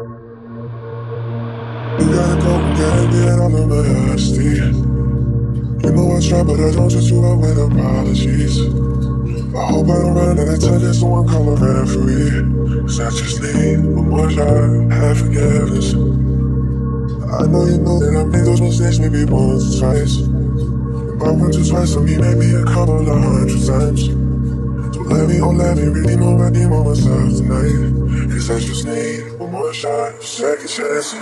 You gotta go and get all of my honesty. You know I try, but I don't just do it with apologies. I hope I don't run out of time, there's someone call a referee. Cause I just need one more shot, have forgiveness. I know you know that I made those mistakes maybe once or twice. If I went twice, I mean maybe a couple of hundred times. So let me, oh let me really know my name on myself tonight Cause I just need one more shot, second chances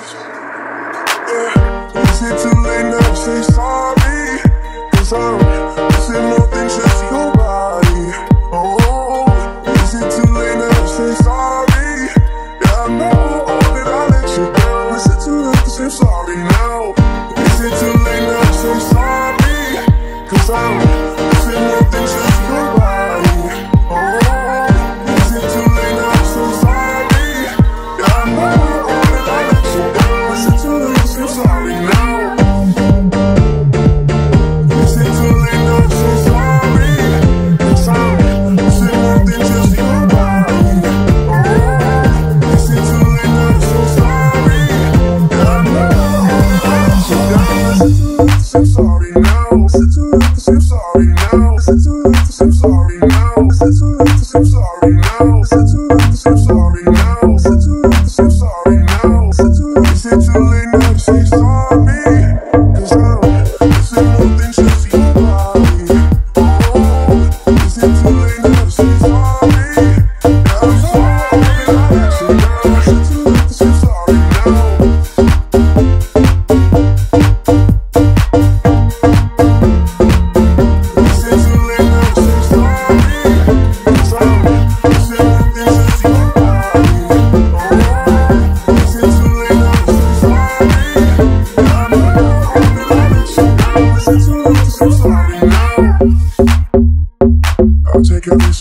Yeah, is it too late now to say sorry? Cause I'm missing more than just your body Oh, is it too late now to say sorry? Yeah, I know that I let you down Is it too late to say sorry now?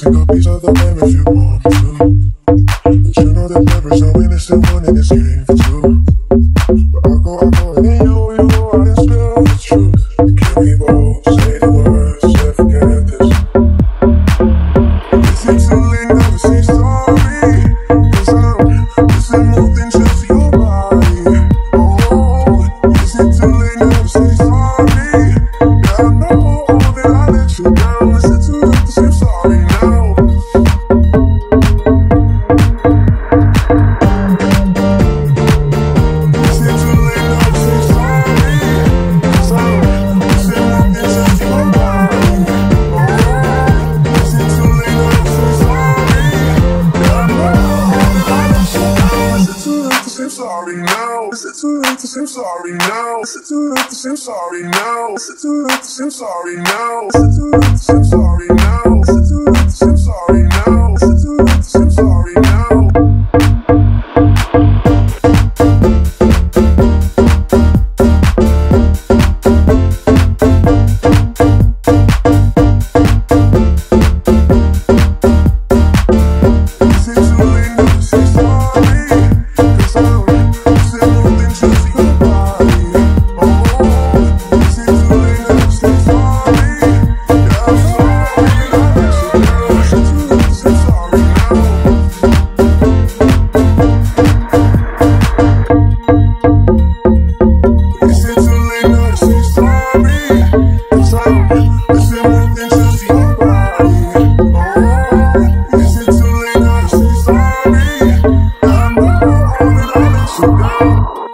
Take a piece of the if you want. sorry now. I'm sorry now. I'm sorry now. I'm sorry now. I'm sorry now. So go.